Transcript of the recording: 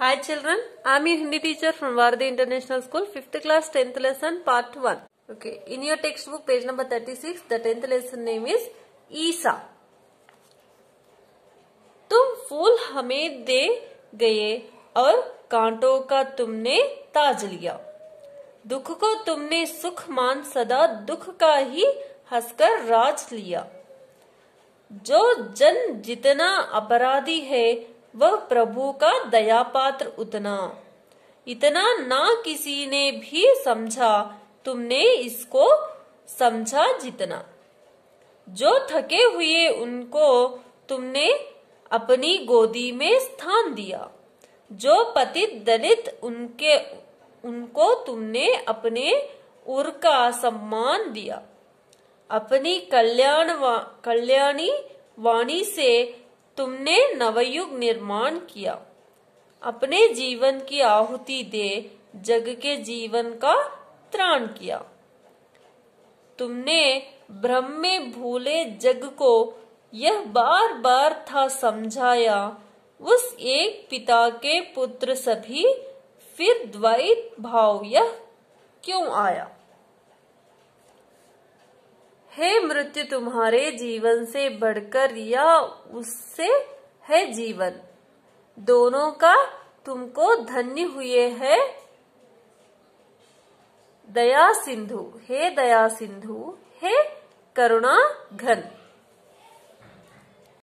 Hi children, I am your Hindi teacher from Vardi International School, 5th class, 10th lesson, part 1. Okay, in your textbook, page number 36, the 10th lesson name is ईसा तुम फूल हमें दे गए और कांटों का तुमने ताज लिया दुख को तुमने सुख मान सदा दुख का ही हंसकर राज लिया जो जन जितना अपराधी है वह प्रभु का दया पात्र उतना। इतना ना किसी ने भी समझा तुमने इसको समझा जितना। जो थके हुए उनको तुमने अपनी गोदी में स्थान दिया। जो पतित दलित उनके उनको तुमने अपने उर का सम्मान दिया। अपनी कल्याण वा, कल्याणी वाणी से तुमने नवयुग निर्माण किया। अपने जीवन की आहुति दे जग के जीवन का त्राण किया। तुमने भ्रम में भूले जग को यह बार बार था समझाया। उस एक पिता के पुत्र सभी फिर द्वैत भाव यह क्यों आया? हे मृत्यु तुम्हारे जीवन से बढ़कर या उससे है जीवन। दोनों का तुमको धन्य हुए है। दया सिंधु, हे दया सिंधु, हे करुणा घन